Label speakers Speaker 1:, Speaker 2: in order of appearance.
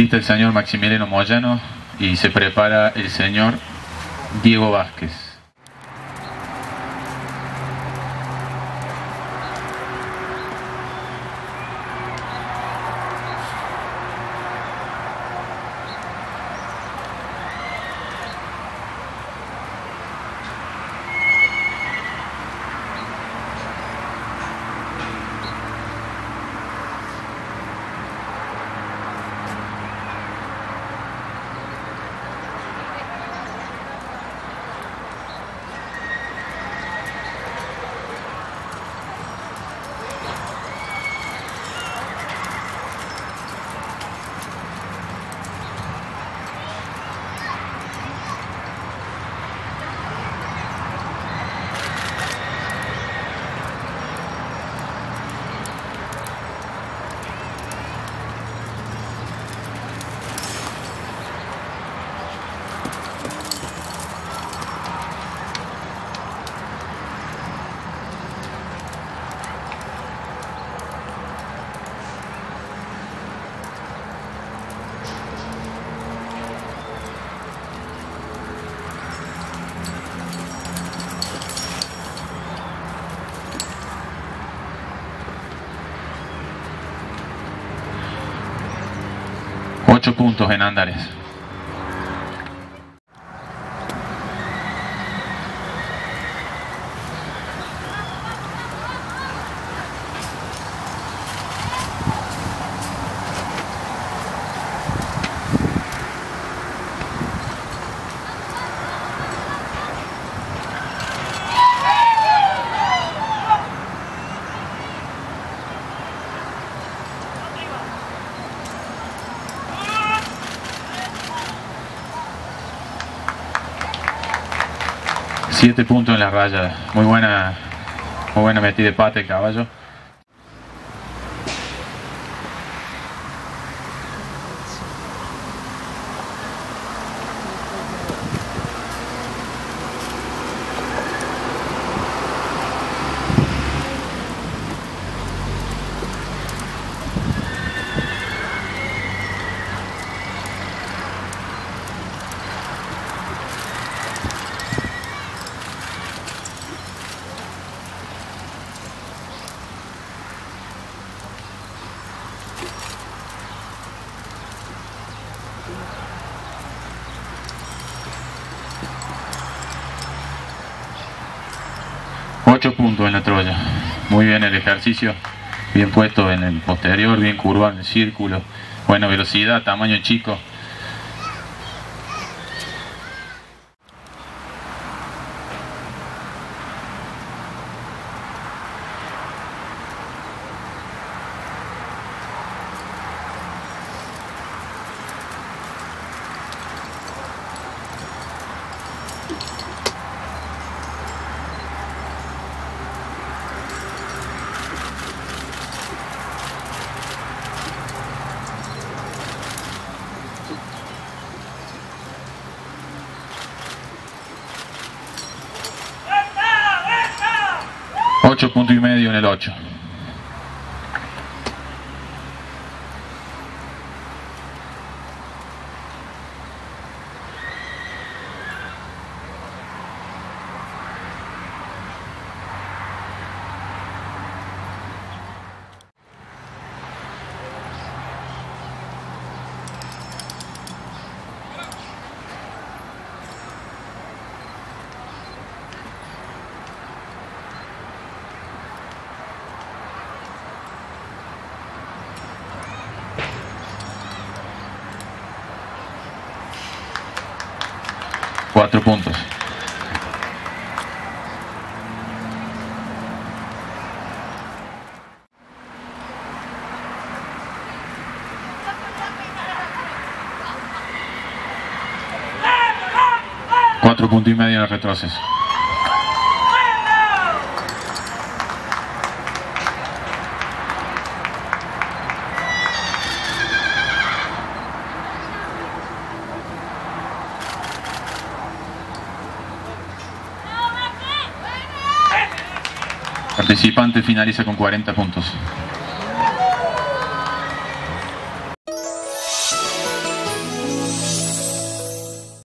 Speaker 1: Pista el señor Maximiliano Moyano y se prepara el señor Diego Vázquez. 8 puntos en Andares. 7 puntos en la raya. Muy buena, muy buena metida de pata caballo. 8 puntos en la Troya. Muy bien el ejercicio, bien puesto en el posterior, bien curvado en el círculo, buena velocidad, tamaño chico. 8 puntos y medio en el 8. 4 puntos. Cuatro puntos y medio el retroceso. Participante finaliza con 40 puntos.